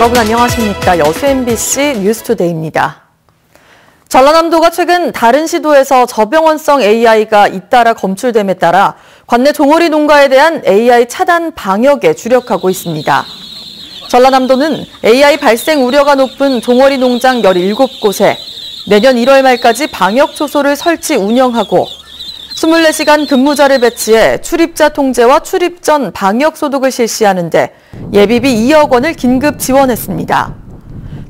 여러분 안녕하십니까. 여수 MBC 뉴스투데이입니다. 전라남도가 최근 다른 시도에서 저병원성 AI가 잇따라 검출됨에 따라 관내 종어리 농가에 대한 AI 차단 방역에 주력하고 있습니다. 전라남도는 AI 발생 우려가 높은 종어리 농장 17곳에 내년 1월 말까지 방역 초소를 설치 운영하고 24시간 근무자를 배치해 출입자 통제와 출입 전 방역 소독을 실시하는데 예비비 2억 원을 긴급 지원했습니다.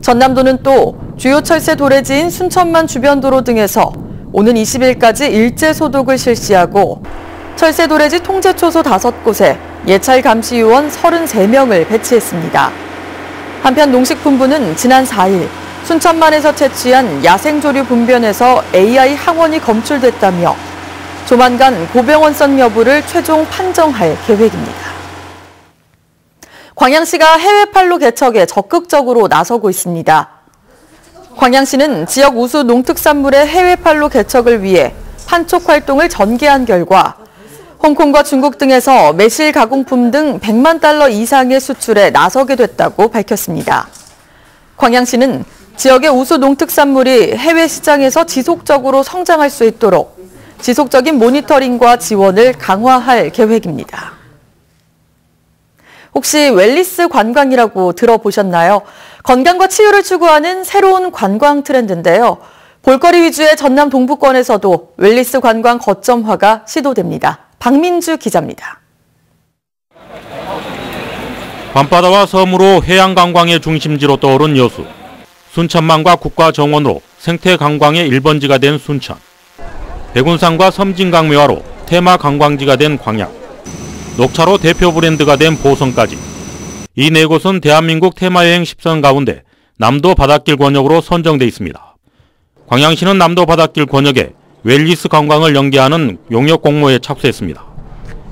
전남도는 또 주요 철새 도래지인 순천만 주변 도로 등에서 오는 20일까지 일제 소독을 실시하고 철새 도래지 통제 초소 5곳에 예찰 감시 요원 33명을 배치했습니다. 한편 농식품부는 지난 4일 순천만에서 채취한 야생조류 분변에서 AI 항원이 검출됐다며 조만간 고병원성 여부를 최종 판정할 계획입니다. 광양시가 해외팔로 개척에 적극적으로 나서고 있습니다. 광양시는 지역 우수 농특산물의 해외팔로 개척을 위해 판촉 활동을 전개한 결과 홍콩과 중국 등에서 매실 가공품 등 100만 달러 이상의 수출에 나서게 됐다고 밝혔습니다. 광양시는 지역의 우수 농특산물이 해외 시장에서 지속적으로 성장할 수 있도록 지속적인 모니터링과 지원을 강화할 계획입니다. 혹시 wellness 관광이라고 들어보셨나요? 건강과 치유를 추구하는 새로운 관광 트렌드인데요. 볼거리 위주의 전남 동부권에서도 wellness 관광 거점화가 시도됩니다. 박민주 기자입니다. 밤바다와 섬으로 해양 관광의 중심지로 떠오른 여수. 순천만과 국가 정원으로 생태 관광의 1번지가 된 순천. 백운산과 섬진강 매화로 테마 관광지가 된 광양, 녹차로 대표 브랜드가 된 보성까지 이 네 곳은 대한민국 테마여행 10선 가운데 남도 바닷길 권역으로 선정돼 있습니다. 광양시는 남도 바닷길 권역에 wellness 관광을 연계하는 용역 공모에 착수했습니다.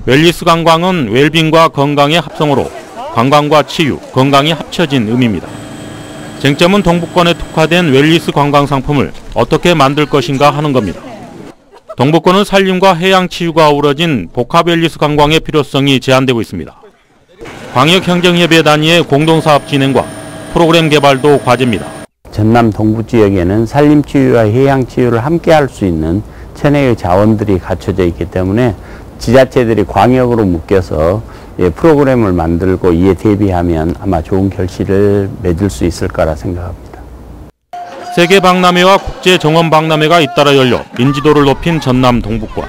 wellness 관광은 웰빙과 건강의 합성으로 관광과 치유, 건강이 합쳐진 의미입니다. 쟁점은 동부권에 특화된 wellness 관광 상품을 어떻게 만들 것인가 하는 겁니다. 동북권은 산림과 해양 치유가 어우러진 복합 웰리스 관광의 필요성이 제한되고 있습니다. 광역행정협의 단위의 공동사업 진행과 프로그램 개발도 과제입니다. 전남 동부 지역에는 산림 치유와 해양 치유를 함께 할 수 있는 천혜의 자원들이 갖춰져 있기 때문에 지자체들이 광역으로 묶여서 예, 프로그램을 만들고 이에 대비하면 아마 좋은 결실을 맺을 수 있을 거라 생각합니다. 세계 박람회와 국제 정원 박람회가 잇따라 열려 인지도를 높인 전남 동부권.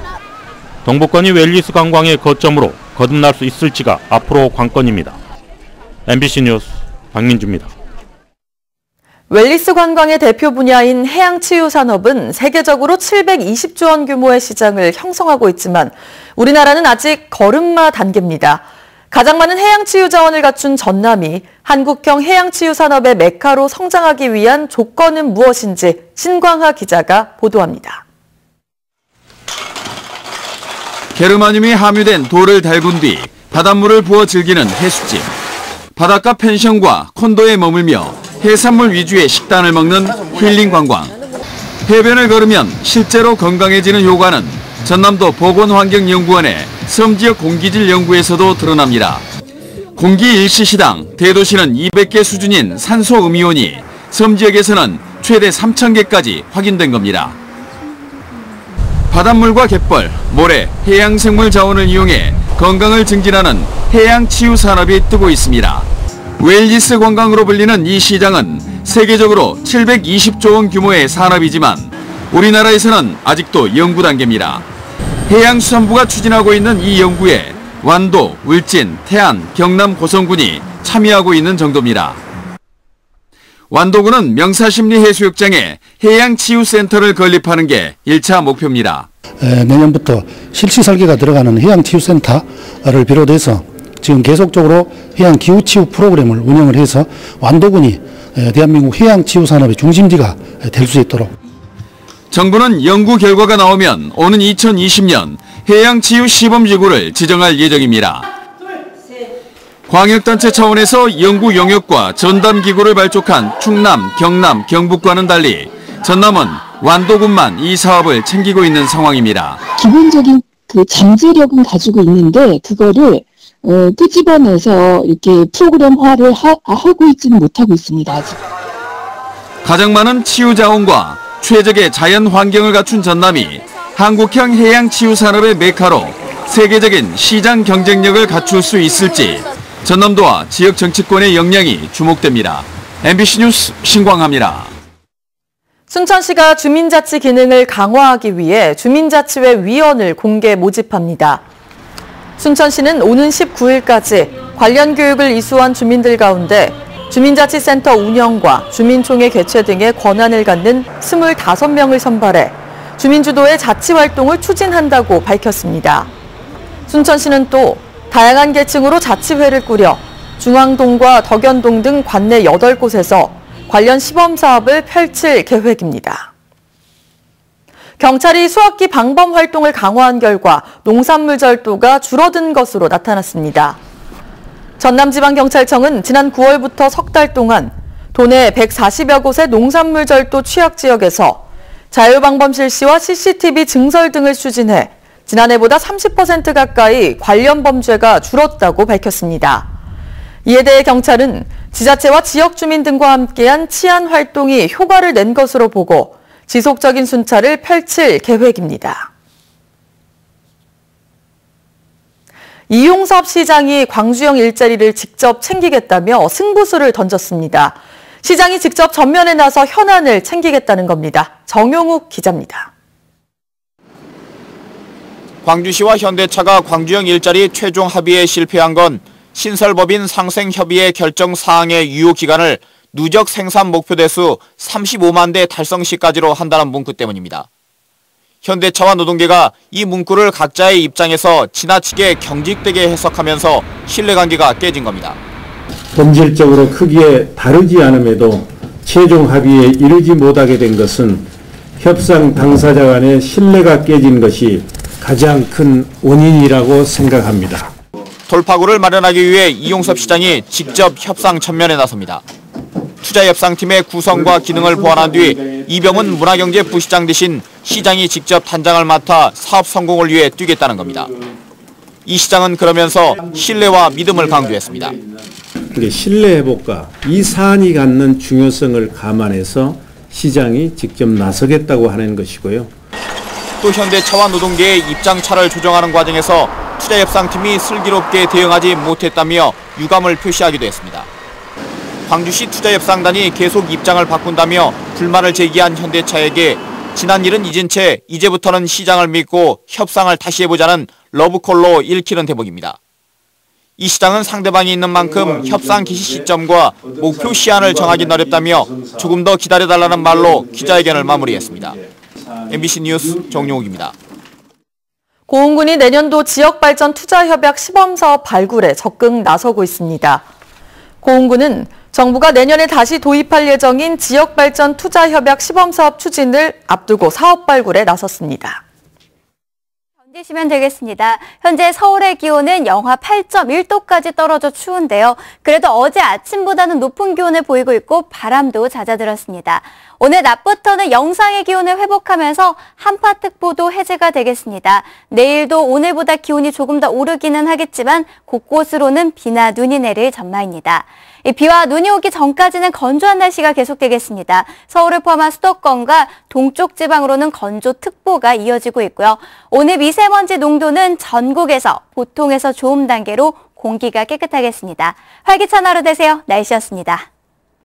동부권이 wellness 관광의 거점으로 거듭날 수 있을지가 앞으로 관건입니다. MBC 뉴스 박민주입니다. wellness 관광의 대표 분야인 해양 치유 산업은 세계적으로 720조 원 규모의 시장을 형성하고 있지만 우리나라는 아직 걸음마 단계입니다. 가장 많은 해양 치유 자원을 갖춘 전남이 한국형 해양치유 산업의 메카로 성장하기 위한 조건은 무엇인지 신광하 기자가 보도합니다. 게르마늄이 함유된 돌을 달군 뒤 바닷물을 부어 즐기는 해수집. 바닷가 펜션과 콘도에 머물며 해산물 위주의 식단을 먹는 힐링 관광. 해변을 걸으면 실제로 건강해지는 효과는 전남도 보건환경연구원의 섬지역 공기질 연구에서도 드러납니다. 공기 일시 시당 대도시는 200개 수준인 산소 음이온이 섬 지역에서는 최대 3,000개까지 확인된 겁니다. 바닷물과 갯벌, 모래, 해양 생물 자원을 이용해 건강을 증진하는 해양 치유 산업이 뜨고 있습니다. 웰리스 관광으로 불리는 이 시장은 세계적으로 720조 원 규모의 산업이지만 우리나라에서는 아직도 연구 단계입니다. 해양수산부가 추진하고 있는 이 연구에 완도, 울진, 태안, 경남 고성군이 참여하고 있는 정도입니다. 완도군은 명사심리해수욕장에 해양치유센터를 건립하는 게 1차 목표입니다. 내년부터 실시 설계가 들어가는 해양치유센터를 비롯해서 지금 계속적으로 해양기후치유 프로그램을 운영을 해서 완도군이 대한민국 해양치유 산업의 중심지가 될 수 있도록 정부는 연구 결과가 나오면 오는 2020년 해양치유 시범지구를 지정할 예정입니다. 광역단체 차원에서 연구 영역과 전담기구를 발족한 충남, 경남, 경북과는 달리 전남은 완도군만 이 사업을 챙기고 있는 상황입니다. 기본적인 그 잠재력은 가지고 있는데 그거를 어, 끄집어내서 이렇게 프로그램화를 하, 하고 있지는 못하고 있습니다. 아직. 가장 많은 치유 자원과 최적의 자연 환경을 갖춘 전남이 한국형 해양 치유 산업의 메카로 세계적인 시장 경쟁력을 갖출 수 있을지 전남도와 지역 정치권의 역량이 주목됩니다. MBC 뉴스 신광합니다. 순천시가 주민자치 기능을 강화하기 위해 주민자치회 위원을 공개 모집합니다. 순천시는 오는 19일까지 관련 교육을 이수한 주민들 가운데 주민자치센터 운영과 주민총회 개최 등의 권한을 갖는 25명을 선발해 주민주도의 자치활동을 추진한다고 밝혔습니다. 순천시는 또 다양한 계층으로 자치회를 꾸려 중앙동과 덕연동 등 관내 8곳에서 관련 시범 사업을 펼칠 계획입니다. 경찰이 수학기 방범 활동을 강화한 결과 농산물 절도가 줄어든 것으로 나타났습니다. 전남지방경찰청은 지난 9월부터 석 달 동안 도내 140여 곳의 농산물 절도 취약 지역에서 자율방범 실시와 CCTV 증설 등을 추진해 지난해보다 30% 가까이 관련 범죄가 줄었다고 밝혔습니다. 이에 대해 경찰은 지자체와 지역 주민 등과 함께한 치안 활동이 효과를 낸 것으로 보고 지속적인 순찰을 펼칠 계획입니다. 이용섭 시장이 광주형 일자리를 직접 챙기겠다며 승부수를 던졌습니다. 시장이 직접 전면에 나서 현안을 챙기겠다는 겁니다. 정용욱 기자입니다. 광주시와 현대차가 광주형 일자리 최종 합의에 실패한 건 신설법인 상생협의회 결정 사항의 유효 기간을 누적 생산 목표 대수 35만 대 달성 시까지로 한다는 문구 때문입니다. 현대차와 노동계가 이 문구를 각자의 입장에서 지나치게 경직되게 해석하면서 신뢰관계가 깨진 겁니다. 본질적으로 크기에 다르지 않음에도 최종 합의에 이르지 못하게 된 것은 협상 당사자 간의 신뢰가 깨진 것이 가장 큰 원인이라고 생각합니다. 돌파구를 마련하기 위해 이용섭 시장이 직접 협상 전면에 나섭니다. 투자 협상팀의 구성과 기능을 보완한 뒤 이병훈 문화경제 부시장 대신 시장이 직접 단장을 맡아 사업 성공을 위해 뛰겠다는 겁니다. 이 시장은 그러면서 신뢰와 믿음을 강조했습니다. 신뢰 회복과 이 사안이 갖는 중요성을 감안해서 시장이 직접 나서겠다고 하는 것이고요. 또 현대 차와 노동계의 입장차를 조정하는 과정에서 투자 협상팀이 슬기롭게 대응하지 못했다며 유감을 표시하기도 했습니다. 광주시 투자협상단이 계속 입장을 바꾼다며 불만을 제기한 현대차에게 지난 일은 잊은 채 이제부터는 시장을 믿고 협상을 다시 해보자는 러브콜로 읽히는 대목입니다. 이 시장은 상대방이 있는 만큼 협상 기시 시점과 목표 시한을 정하기 어렵다며 조금 더 기다려달라는 말로 기자회견을 마무리했습니다. MBC 뉴스 정용욱입니다. 고흥군이 내년도 지역발전 투자협약 시범사업 발굴에 적극 나서고 있습니다. 고흥군은 정부가 내년에 다시 도입할 예정인 지역발전 투자협약 시범사업 추진을 앞두고 사업 발굴에 나섰습니다. 견디시면 되겠습니다. 현재 서울의 기온은 영하 8.1도까지 떨어져 추운데요. 그래도 어제 아침보다는 높은 기온을 보이고 있고 바람도 잦아들었습니다. 오늘 낮부터는 영상의 기온을 회복하면서 한파특보도 해제가 되겠습니다. 내일도 오늘보다 기온이 조금 더 오르기는 하겠지만 곳곳으로는 비나 눈이 내릴 전망입니다. 비와 눈이 오기 전까지는 건조한 날씨가 계속되겠습니다. 서울을 포함한 수도권과 동쪽 지방으로는 건조특보가 이어지고 있고요. 오늘 미세먼지 농도는 전국에서 보통에서 좋음 단계로 공기가 깨끗하겠습니다. 활기찬 하루 되세요. 날씨였습니다.